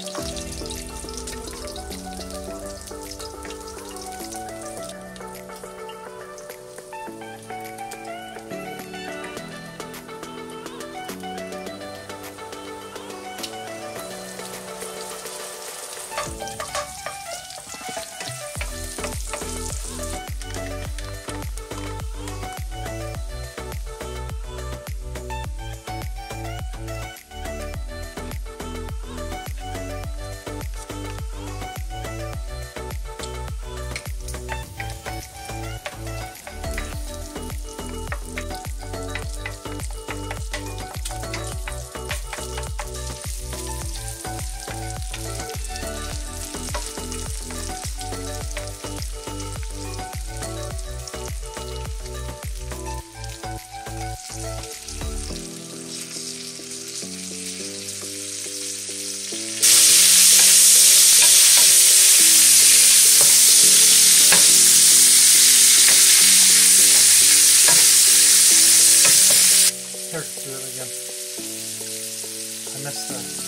you I.